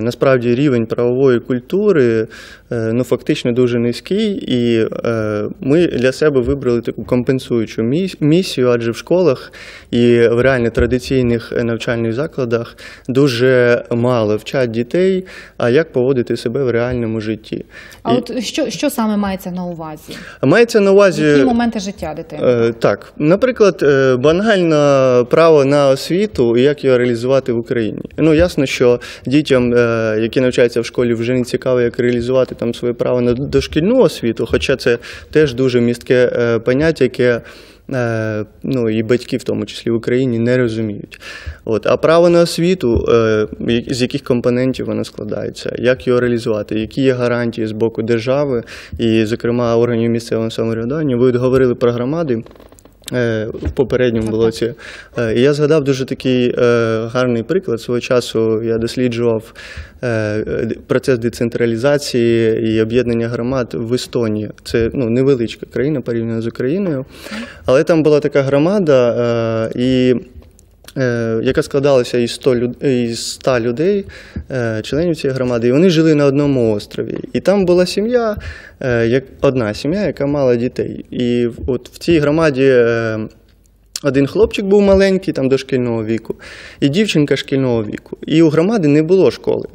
насправді рівень правової культури е, ну, фактично дуже низький, і е, ми для себе вибрали таку компенсуючу місію, адже в школах і в реально традиційних навчальних закладах дуже мало вчать дітей, а як поводити себе в реальному житті. А І- от що, що саме мається на увазі? Мається на увазі. Які моменти життя дитини? Е, Так, наприклад, е, банально право на освіту і як його реалізувати в Україні. Ну ясно, що дітям, е, які навчаються в школі, вже не цікаво, як реалізувати там своє право на дошкільну освіту, хоча це теж дуже містке е, поняття, яке. е, Ну і батьки, в тому числі в Україні, не розуміють. От а право на освіту, з яких компонентів воно складається, як його реалізувати, які є гарантії з боку держави і, зокрема, органів місцевого самоврядування. Ви говорили про громади. Е, В попередньому блоці. Е, І я згадав дуже такий е, гарний приклад. Свого часу я досліджував процес децентралізації і об'єднання громад в Естонії. Це ну, невеличка країна порівняно з Україною. Але там була така громада, і яка складалася із 100, люд... із 100 людей, е, членів цієї громади, і вони жили на одному острові. І там була сім'я, е, як одна сім'я, яка мала дітей. І от в цій громаді. е, Один хлопчик був маленький, там дошкільного віку, і дівчинка шкільного віку. І у громади не було школи.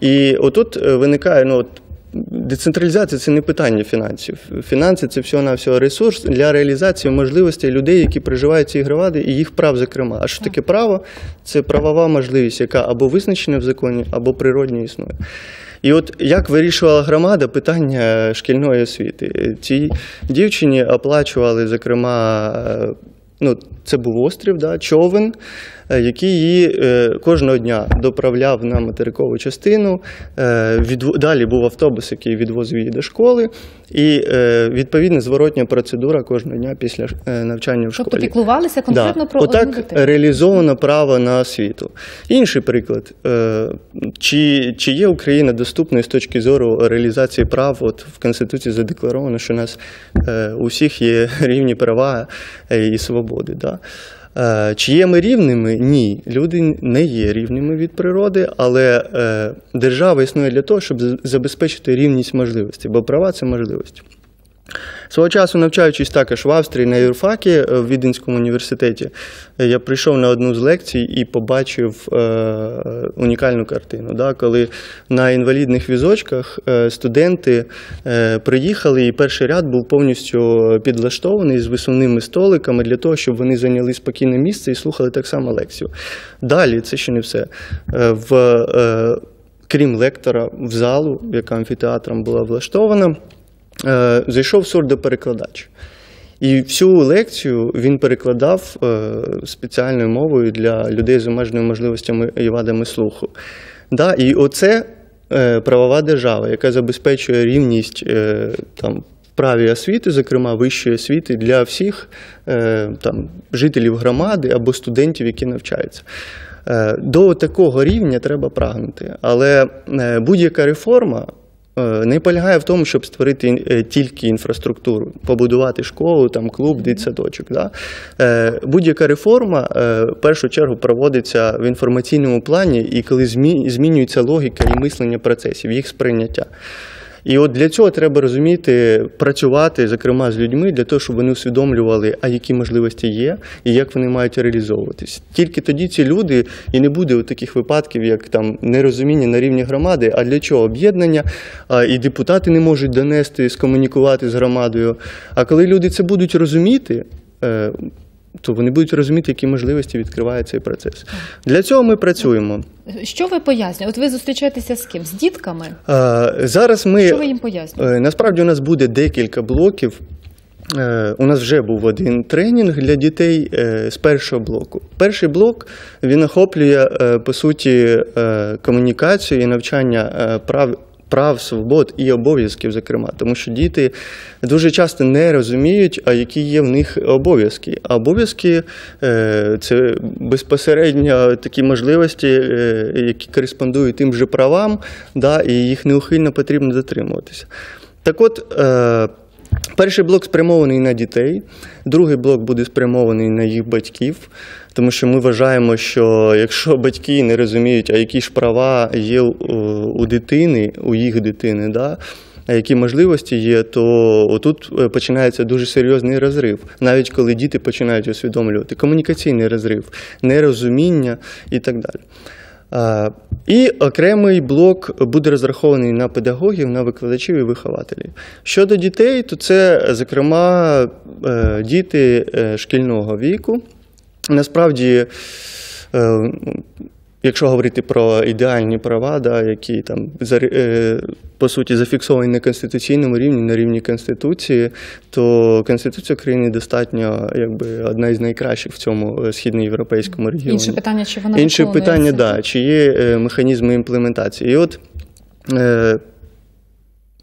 І отут е, виникає ну, от, децентралізація це не питання фінансів. Фінанси це всього-навсього ресурс для реалізації можливостей людей, які проживають в цій громаді, і їх прав, зокрема. А що таке право? Це правова можливість, яка або визначена в законі, або природньо існує. І от як вирішувала громада питання шкільної освіти? Цій дівчині оплачували, зокрема, е, ну, це був острів, да, човен, е, який її е, кожного дня доправляв на материкову частину. Е, Далі був автобус, який відвозив її до школи, і е, відповідна зворотня процедура кожного дня після е, навчання в школі. Тобто піклувалися конкретно Да. про одну Отак дитину. реалізовано право на освіту. Інший приклад. Е, Чи, чи є Україна доступною з точки зору реалізації прав? От в Конституції задекларовано, що у нас е, у всіх є рівні права е, і свободи. Да? Е, Чи є ми рівними? Ні. Люди не є рівними від природи, але е, держава існує для того, щоб забезпечити рівність можливостей, бо права це можливості. Свого часу, навчаючись також в Австрії на юрфакі е, в Віденському університеті, е, я прийшов на одну з лекцій і побачив е, унікальну картину. Да, коли на інвалідних візочках е, студенти е, приїхали, і перший ряд був повністю підлаштований з висувними столиками для того, щоб вони зайняли спокійне місце і слухали так само лекцію. Далі це ще не все. В, е, крім лектора, в залу, яка амфітеатром була влаштована зайшов сурдоперекладач. І всю лекцію він перекладав е, спеціальною мовою для людей з обмеженими можливостями і вадами слуху. Да, і оце е, правова держава, яка забезпечує рівність е, там, праві освіти, зокрема вищої освіти, для всіх е, там, жителів громади або студентів, які навчаються. Е, До такого рівня треба прагнути. Але е, будь-яка реформа е, не полягає в тому, щоб створити е, тільки інфраструктуру, побудувати школу, там, клуб, дитсадочок. Да? Е, Будь-яка реформа е, в першу чергу проводиться в інформаційному плані, і коли змі- змінюється логіка і мислення процесів, їх сприйняття. І от для цього треба розуміти, працювати, зокрема, з людьми, для того, щоб вони усвідомлювали, а які можливості є, і як вони мають реалізовуватись. Тільки тоді ці люди і не буде от таких випадків, як там нерозуміння на рівні громади. А для чого об'єднання? І депутати не можуть донести, скомунікувати з громадою. А коли люди це будуть розуміти. То вони будуть розуміти, які можливості відкриває цей процес. Для цього ми працюємо. Що ви пояснюєте? От ви зустрічаєтеся з ким? З дітками? Е, Зараз ми Що ви їм пояснюєте? Е, Насправді у нас буде декілька блоків. Е, У нас вже був один тренінг для дітей е, з першого блоку. Перший блок він охоплює по суті комунікацію і навчання прав прав, свобод і обов'язків, зокрема, тому що діти дуже часто не розуміють, а які є в них обов'язки. А обов'язки е, це безпосередньо такі можливості, е, які кореспондують тим же правам, да, і їх неухильно потрібно дотримуватися. Так от. Е, Перший блок спрямований на дітей, другий блок буде спрямований на їх батьків, тому що ми вважаємо, що якщо батьки не розуміють, а які ж права є у- дитини, у їх дитини, да, а які можливості є, то отут е, починається дуже серйозний розрив, навіть коли діти починають усвідомлювати комунікаційний розрив, нерозуміння і так далі. І окремий блок буде розрахований на педагогів, на викладачів і вихователів. Щодо дітей, то це, зокрема, е, діти е, шкільного віку. Насправді, е, якщо говорити про ідеальні права, да, які там е, по суті зафіксовані на конституційному рівні, на рівні Конституції, то Конституція України достатньо якби одна із найкращих в цьому е, східноєвропейському регіоні. Інше питання, чи вона Інше питання, да, чи є механізми імплементації. І от,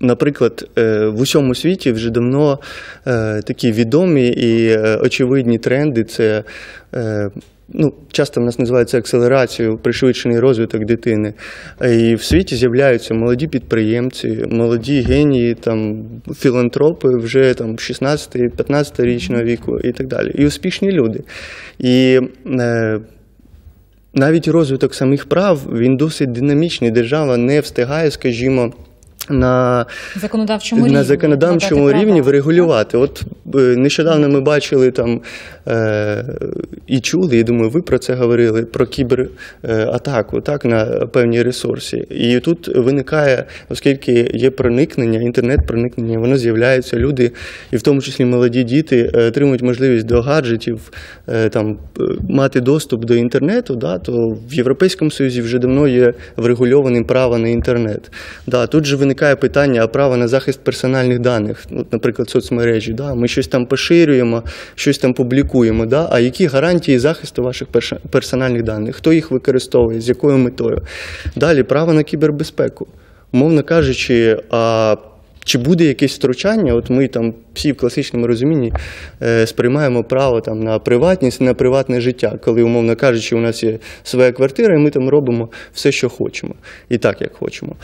наприклад, е, в усьому світі вже давно е, такі відомі і е, очевидні тренди це. Ну, часто в нас називається акселерацією, пришвидшений розвиток дитини. І в світі з'являються молоді підприємці, молоді генії, там, філантропи вже там 16-15 річного віку і так далі. І успішні люди. І навіть розвиток самих прав він досить динамічний. Держава не встигає, скажімо, на законодавчому на рівні. законодавчому рівні врегулювати. От е, нещодавно ми бачили там е, і чули, і думаю, ви про це говорили, про кібератаку так, на певні ресурси. І тут виникає, оскільки є проникнення, інтернет-проникнення, воно з'являється, люди, і в тому числі молоді діти, е, отримують можливість до гаджетів, е, там, е, мати доступ до інтернету, да, то в Європейському Союзі вже давно є врегульованим право на інтернет. Да, тут же виникає питання а право на захист персональних даних, от, наприклад, соцмережі. Да, ми щось там поширюємо, щось там публікуємо. Да, а які гарантії захисту ваших персональних даних? Хто їх використовує, з якою метою? Далі право на кібербезпеку. Умовно кажучи, а чи буде якесь втручання? От ми там всі в класичному розумінні е, сприймаємо право там на приватність, на приватне життя, коли, умовно кажучи, у нас є своя квартира, і ми там робимо все, що хочемо, і так, як хочемо.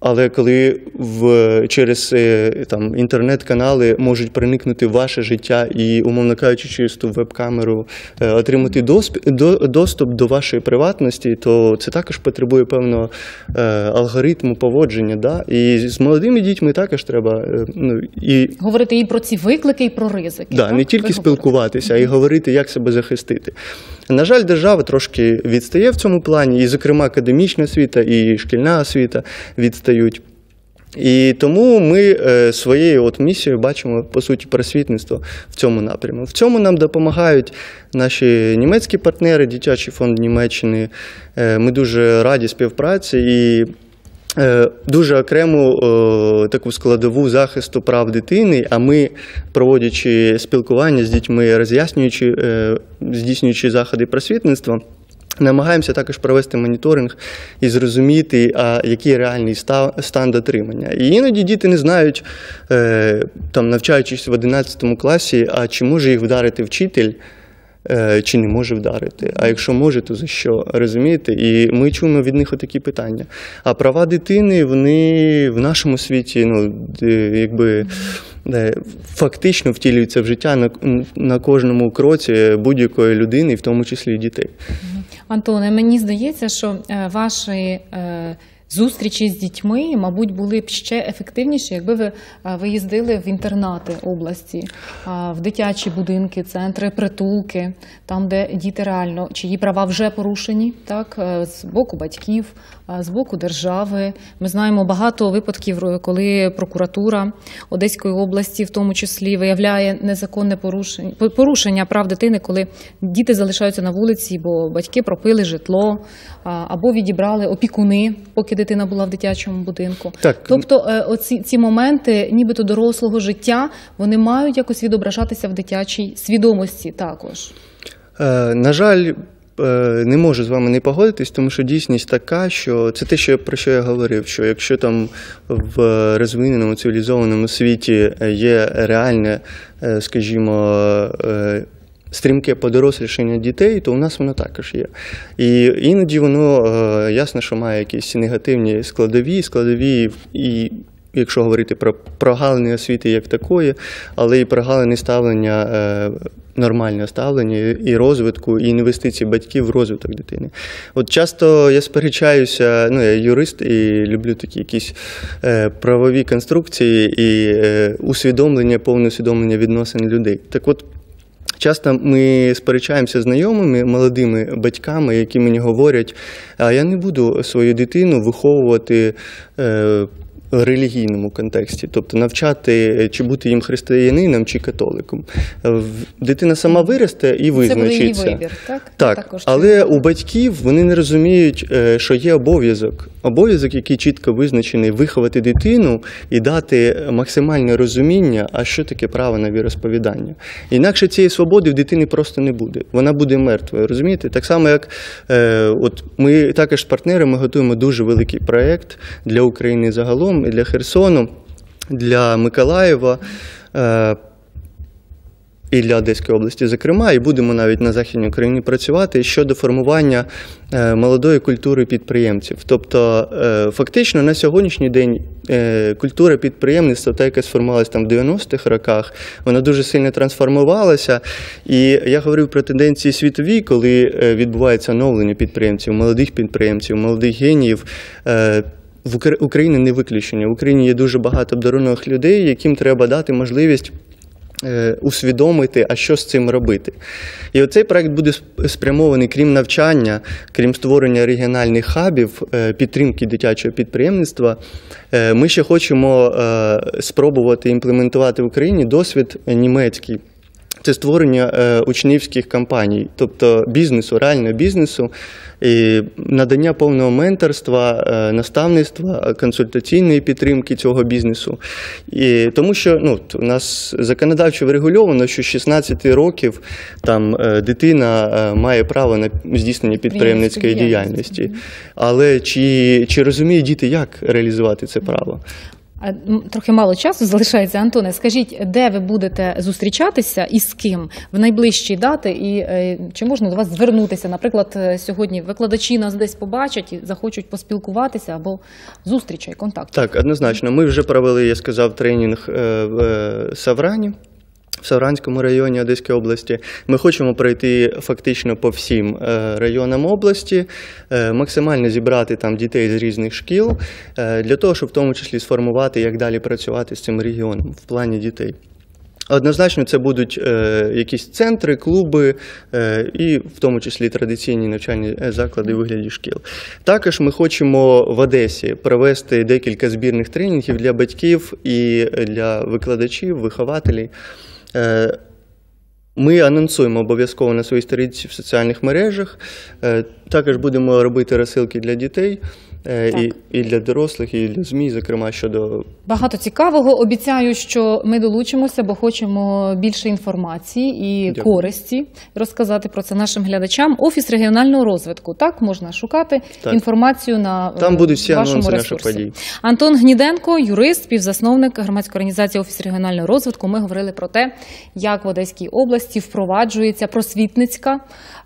Але коли в, через е, там, інтернет-канали можуть проникнути в ваше життя і, умовно кажучи, через ту веб-камеру е, отримати досп- до, доступ до вашої приватності, то це також потребує певного е, алгоритму поводження. Да? І з молодими дітьми також треба ну, і Говорити і про ці виклики, і про ризики. Да, так? не тільки Ви спілкуватися, а й говорити, як себе захистити. На жаль, держава трошки відстає в цьому плані, і, зокрема, академічна освіта, і шкільна освіта відстають. І тому ми е, своєю от місією бачимо по суті просвітництво в цьому напрямку. В цьому нам допомагають наші німецькі партнери, дитячий фонд Німеччини. Е, ми дуже раді співпраці і Е, Дуже окрему таку складову захисту прав дитини. А ми, проводячи спілкування з дітьми, роз'яснюючи, здійснюючи заходи просвітництва, намагаємося також провести моніторинг і зрозуміти, а який реальний стан дотримання. І іноді діти не знають, е, там, навчаючись в 11 класі, а чи може їх вдарити вчитель. е, Чи не може вдарити? А якщо може, то за що? Розумієте? І ми чуємо від них отакі питання. А права дитини, вони в нашому світі, ну, якби де, фактично втілюються в життя на, на кожному кроці будь-якої людини, в тому числі і дітей. Антоне, мені здається, що е, ваші е, зустрічі з дітьми, мабуть, були б ще ефективніші, якби ви е, виїздили в інтернати області, в дитячі будинки, центри, притулки, там, де діти реально чиї права вже порушені, так з боку батьків, з боку держави. Ми знаємо багато випадків, коли прокуратура Одеської області, в тому числі, виявляє незаконне порушення порушення прав дитини, коли діти залишаються на вулиці, бо батьки пропили житло або відібрали опікуни, поки дитина була в дитячому будинку. Так. Тобто, е, оці ці моменти, нібито дорослого життя, вони мають якось відображатися в дитячій свідомості також. Е, На жаль, не можу з вами не погодитись, тому що дійсність така, що це те, що про що я говорив. Що якщо там в розвиненому цивілізованому світі є реальне, е, скажімо, е, стрімке подорослішання дітей, то у нас воно також є. І іноді воно е, ясно, що має якісь негативні складові, складові і. Якщо говорити про прогалини освіти як такої, але і прогалини ставлення, е, нормальне ставлення і розвитку, і інвестицій батьків в розвиток дитини. От часто я сперечаюся, ну я юрист і люблю такі якісь е, правові конструкції і е, усвідомлення, повне усвідомлення відносин людей. Так от. Часто ми сперечаємося знайомими молодими батьками, які мені говорять, а я не буду свою дитину виховувати. Е, в релігійному контексті, тобто навчати, чи бути їм християнином чи католиком. Дитина сама виросте і Це буде її визначиться. вибір, так? Так, Також але у батьків вони не розуміють, е, що є обов'язок. Обов'язок, який чітко визначений, виховати дитину і дати максимальне розуміння, а що таке право на віросповідання. Інакше цієї свободи в дитини просто не буде. Вона буде мертвою. Розумієте? Так само, як е, от ми також з партнерами готуємо дуже великий проєкт для України загалом, і для Херсону, для Миколаєва. Е, і для Одеської області, зокрема, і будемо навіть на Західній Україні працювати щодо формування е, молодої культури підприємців. Тобто, е, фактично на сьогоднішній день культура підприємництва, та яка сформувалася там в 90-х роках, вона дуже сильно трансформувалася. І я говорив про тенденції світові, коли відбувається оновлення підприємців, молодих підприємців, молодих геніїв. В Укра- Україні не виключення. В Україні є дуже багато обдарованих людей, яким треба дати можливість е, усвідомити, а що з цим робити. І оцей проект буде спрямований, крім навчання, крім створення регіональних хабів, е, підтримки дитячого підприємництва. е, Ми ще хочемо спробувати імплементувати в Україні досвід німецький. Це створення е, учнівських кампаній, тобто бізнесу, реального бізнесу, і надання повного менторства, е, наставництва, консультаційної підтримки цього бізнесу. І тому що ну, у нас законодавчо врегульовано, що з 16 років там е, дитина має право на здійснення підприємницької діяльності. Але чи, чи розуміють діти, як реалізувати це право? Трохи мало часу залишається, Антоне. Скажіть, де ви будете зустрічатися і з ким в найближчі дати, і е, чи можна до вас звернутися? Наприклад, е, сьогодні викладачі нас десь побачать і захочуть поспілкуватися або зустрічей, контакт. Так, однозначно. Ми вже провели, я сказав, тренінг е, в Саврані. В Савранському районі Одеської області ми хочемо пройти фактично по всім е, районам області, е, максимально зібрати там дітей з різних шкіл е, для того, щоб в тому числі сформувати, як далі працювати з цим регіоном в плані дітей. Однозначно, це будуть якісь центри, клуби і в тому числі традиційні навчальні заклади у вигляді шкіл. Також ми хочемо в Одесі провести декілька збірних тренінгів для батьків і для викладачів, вихователів. Е, ми анонсуємо обов'язково на своїй сторінці в соціальних мережах. Е, Також будемо робити розсилки для дітей е, і, і для дорослих, і для ЗМІ, зокрема щодо Багато цікавого. Обіцяю, що ми долучимося, бо хочемо більше інформації і Дякую. користі розказати про це нашим глядачам. Офіс регіонального розвитку. Так можна шукати Так. інформацію на е, Там будуть всі вашому анонси наших ресурсі. подій. Антон Гніденко, юрист, співзасновник громадської організації Офіс регіонального розвитку. Ми говорили про те, як в Одеській області впроваджується просвітницька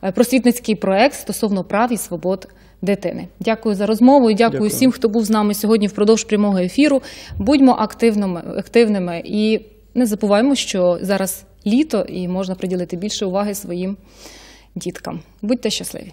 е, просвітницький проект стосовно прав і свобод. Дитини, дякую за розмову і дякую, Дякую. всім, хто був з нами сьогодні впродовж прямого ефіру. Будьмо активними, активними і не забуваємо, що зараз літо і можна приділити більше уваги своїм діткам. Будьте щасливі!